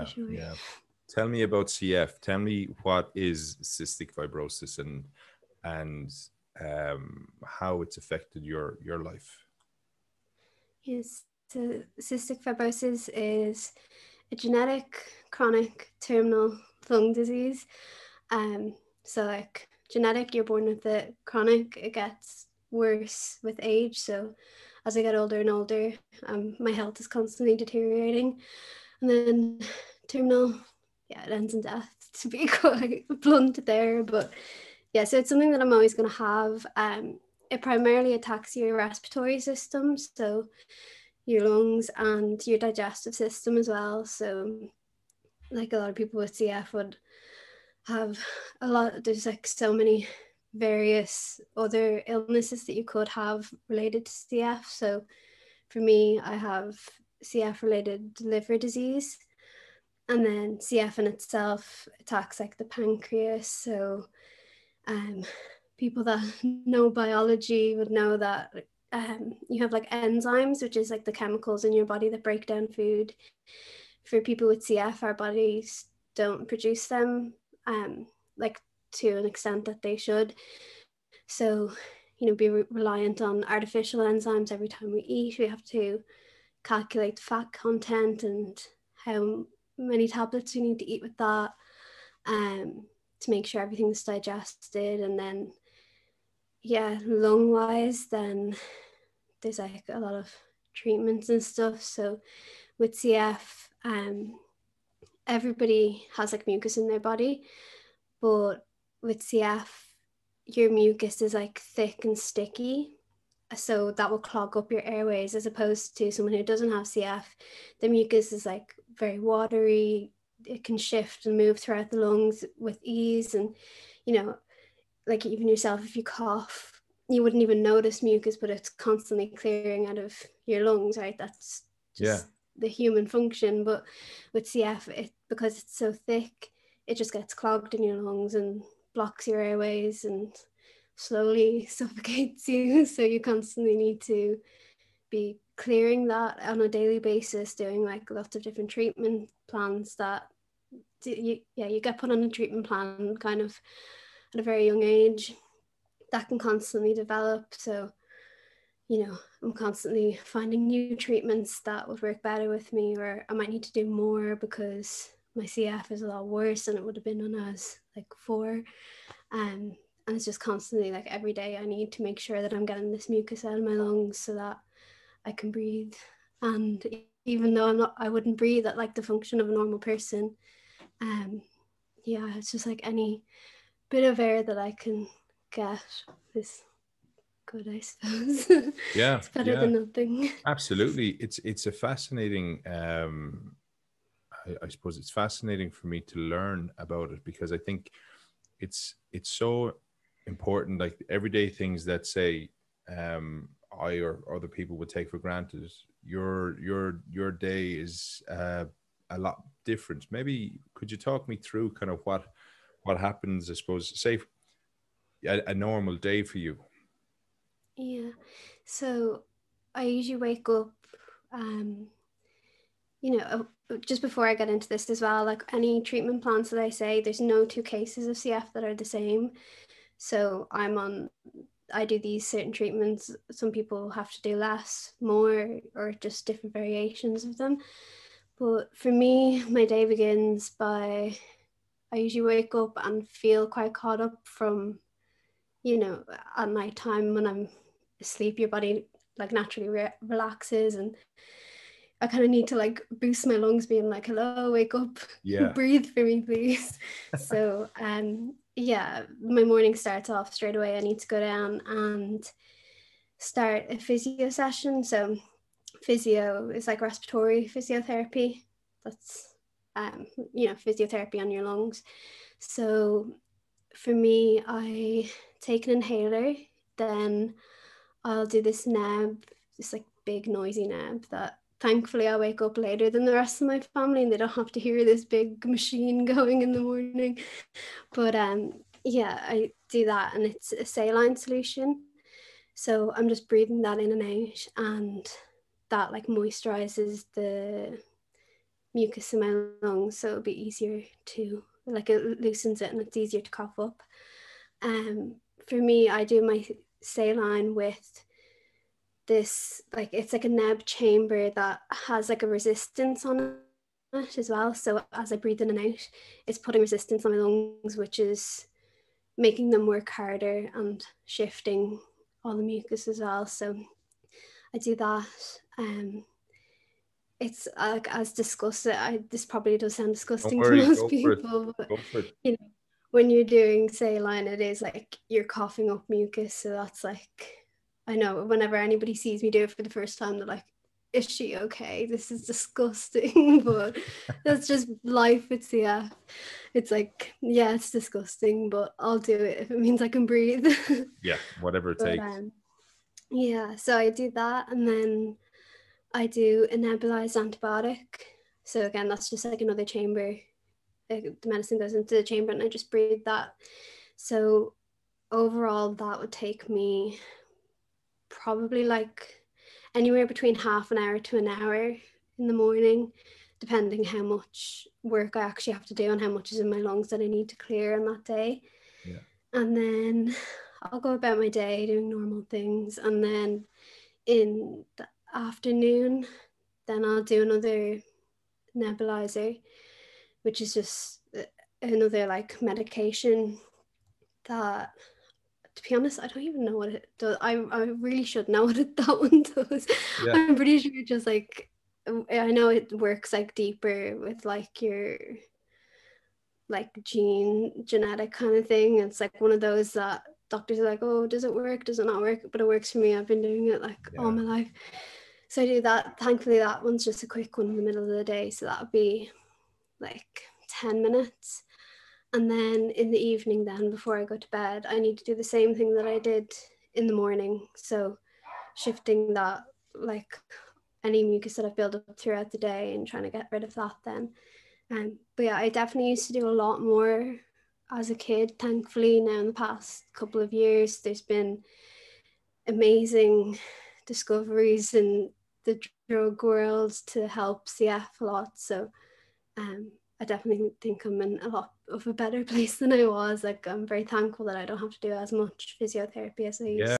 Yeah, sure. yeah. Tell me about CF. Tell me what is cystic fibrosis and and um, how it's affected your your life. Yes, so cystic fibrosis is a genetic chronic terminal lung disease. Um, so like genetic, you're born with it. Chronic, it gets worse with age. So as I get older and older, um, my health is constantly deteriorating. And then terminal, yeah, it ends in death. To be quite blunt there, but yeah, so it's something that I'm always going to have. Um, it primarily attacks your respiratory system, so your lungs and your digestive system as well. So, like a lot of people with CF would have a lot, there's like so many various other illnesses that you could have related to CF. So, for me, I have CF related liver disease. And then CF in itself attacks like the pancreas. So, um, people that know biology would know that um, you have like enzymes, which is like the chemicals in your body that break down food. For people with CF, our bodies don't produce them um, like to an extent that they should. So, you know, be re- reliant on artificial enzymes every time we eat. We have to calculate fat content and how many tablets you need to eat with that. Um, to make sure everything's digested. And then yeah lung wise then there's like a lot of treatments and stuff. So with cf um everybody has like mucus in their body. But with cf your mucus is like thick and sticky so that will clog up your airways as opposed to someone who doesn't have cf the mucus is like very watery. It can shift and move throughout the lungs with ease and you know like even yourself if you cough you wouldn't even notice mucus but it's constantly clearing out of your lungs right? That's just yeah. the human function. But with cf it because it's so thick it just gets clogged in your lungs and blocks your airways and slowly suffocates you so you constantly need to be clearing that on a daily basis doing like lots of different treatment plans that you, yeah you get put on a treatment plan kind of at a very young age that can constantly develop. So you know i'm constantly finding new treatments that would work better with me or i might need to do more because my cf is a lot worse than it would have been when i was like four. Um, and it's just constantly like every day i need to make sure that i'm getting this mucus out of my lungs so that i can breathe. And even though i'm not i wouldn't breathe at like the function of a normal person um yeah it's just like any bit of air that i can get is good i suppose. Yeah it's better yeah. than nothing. Absolutely. It's it's a fascinating um I, I suppose it's fascinating for me to learn about it because i think it's it's so important like everyday things that say um i or other people would take for granted your your your day is uh a lot different. Maybe could you talk me through kind of what what happens? I suppose, say a, a normal day for you. Yeah, so I usually wake up. Um, you know, uh, just before I get into this as well, like any treatment plans that I say, there's no two cases of CF that are the same. So I'm on I do these certain treatments. Some people have to do less, more, or just different variations of them. But for me, my day begins by I usually wake up and feel quite caught up from, you know, at night time when I'm asleep, your body like naturally re- relaxes and I kind of need to like boost my lungs being like, hello, wake up, yeah. breathe for me, please. so um yeah, my morning starts off straight away. I need to go down and start a physio session. So physio is like respiratory physiotherapy. That's um, you know physiotherapy on your lungs. So for me, I take an inhaler, then I'll do this neb, this like big noisy neb that thankfully I wake up later than the rest of my family and they don't have to hear this big machine going in the morning. But um yeah, I do that and it's a saline solution. So I'm just breathing that in and out and that like moisturizes the mucus in my lungs, so it'll be easier to like it loosens it and it's easier to cough up. Um, for me, I do my saline with this like it's like a neb chamber that has like a resistance on it as well. So as I breathe in and out, it's putting resistance on my lungs, which is making them work harder and shifting all the mucus as well. So I do that. Um, it's like as discussed. I this probably does sound disgusting worry, to most people, but you know, when you're doing saline, it is like you're coughing up mucus. So that's like I know whenever anybody sees me do it for the first time, they're like, "Is she okay? This is disgusting." but that's just life. It's yeah, it's like yeah, it's disgusting, but I'll do it if it means I can breathe. yeah, whatever it but, takes. Um, yeah, so I do that, and then I do a nebulized antibiotic. So again, that's just like another chamber. The medicine goes into the chamber, and I just breathe that. So overall, that would take me probably like anywhere between half an hour to an hour in the morning, depending how much work I actually have to do and how much is in my lungs that I need to clear on that day. Yeah. And then I'll go about my day doing normal things. And then in the afternoon, then I'll do another nebulizer, which is just another like medication that to be honest, I don't even know what it does. I, I really should know what it, that one does. Yeah. I'm pretty sure it just like I know it works like deeper with like your like gene genetic kind of thing. It's like one of those that doctors are like, oh, does it work? Does it not work? But it works for me. I've been doing it like yeah. all my life. So I do that. Thankfully, that one's just a quick one in the middle of the day. So that would be like 10 minutes. And then in the evening, then before I go to bed, I need to do the same thing that I did in the morning. So shifting that, like any mucus that I've built up throughout the day and trying to get rid of that then. Um, but yeah, I definitely used to do a lot more as a kid. Thankfully, now in the past couple of years, there's been amazing discoveries in the drug world to help CF a lot. So um, I definitely think I'm in a lot of a better place than I was. Like I'm very thankful that I don't have to do as much physiotherapy as I used.